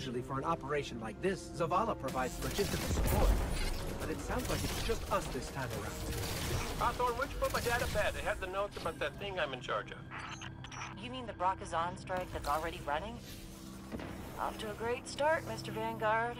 Usually for an operation like this, Zavala provides logistical support. But it sounds like it's just us this time around. Hawthorne, would you put my dad to bed? It had the notes about that thing I'm in charge of. You mean the Brachus Zahn strike that's already running? Off to a great start, Mr. Vanguard.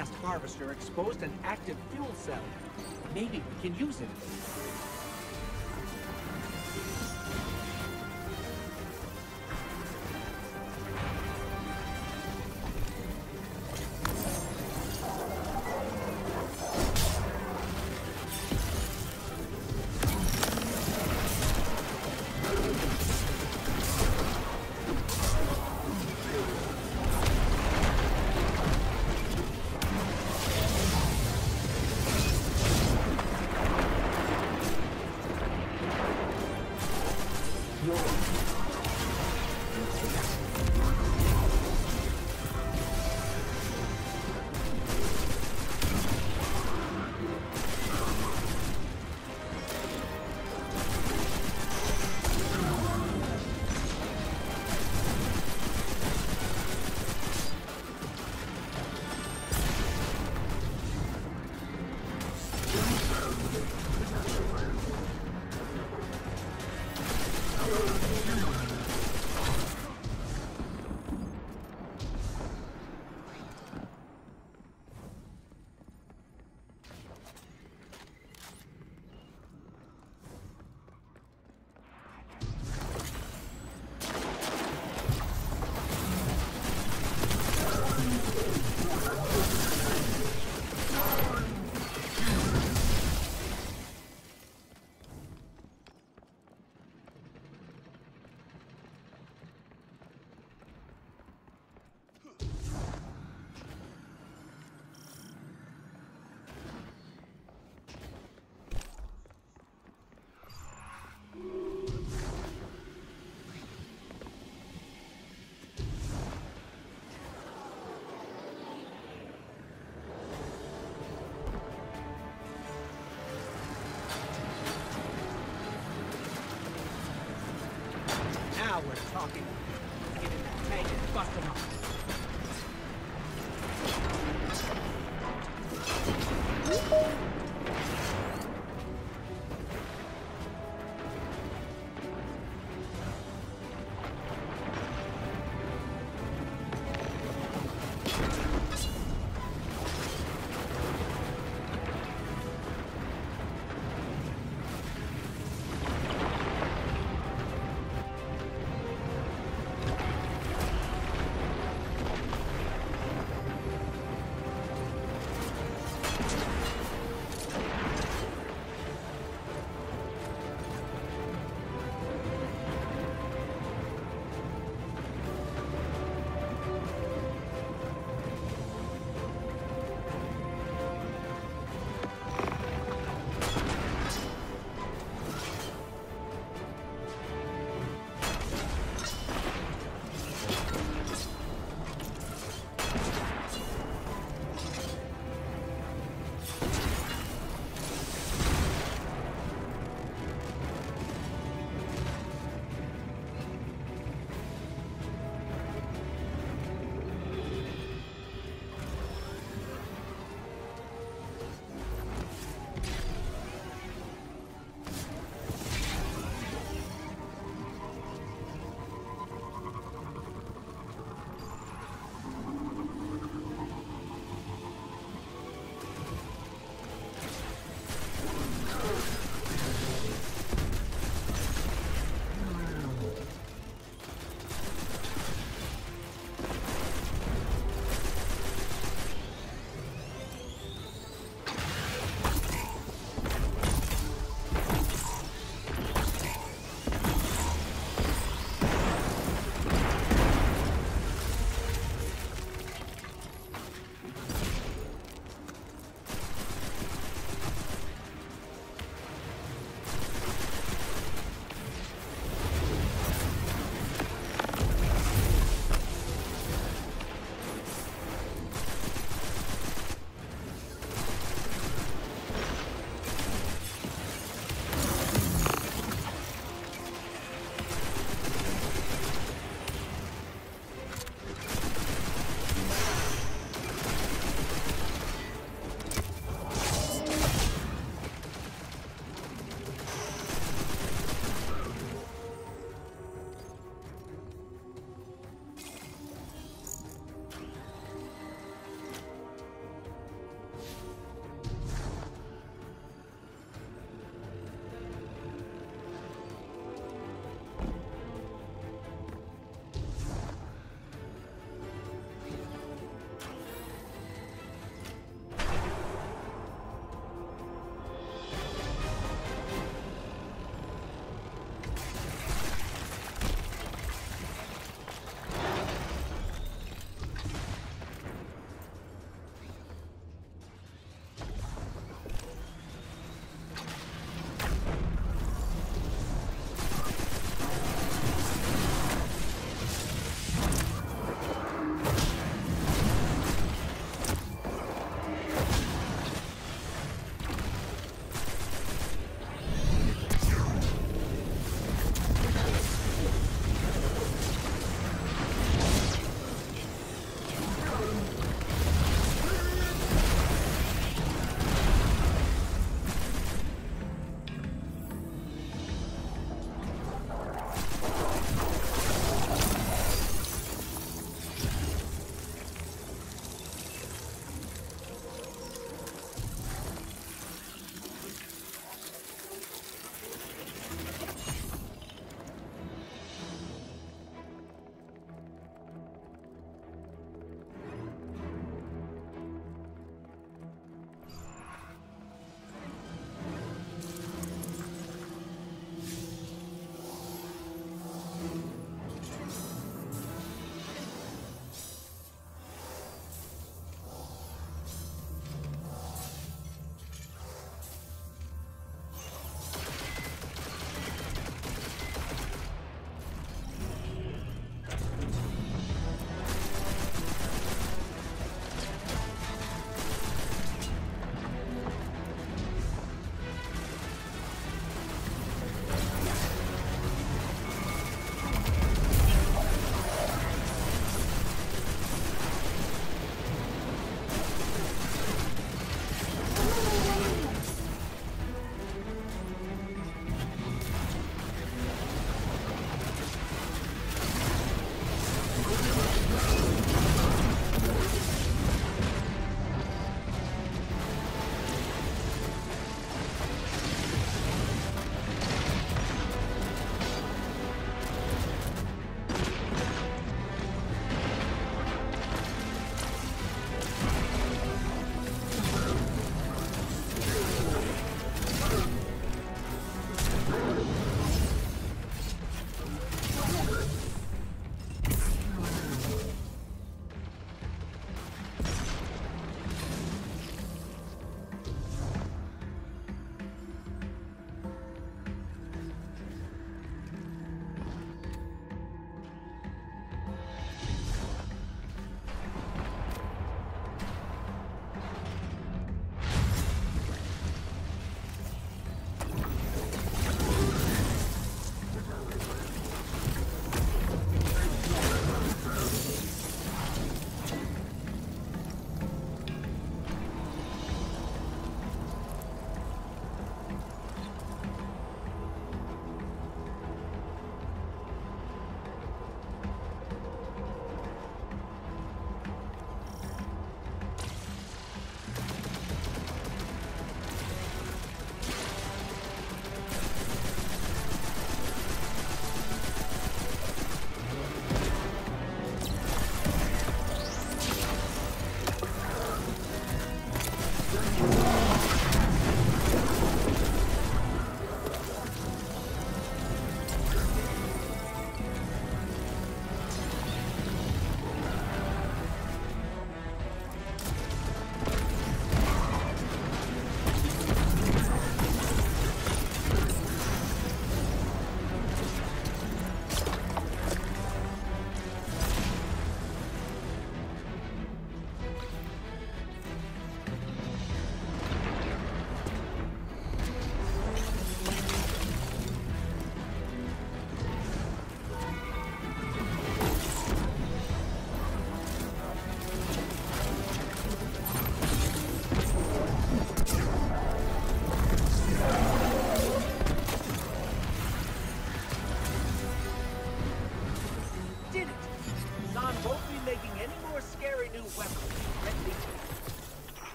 Last harvester exposed an active fuel cell. Maybe we can use it.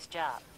Nice job.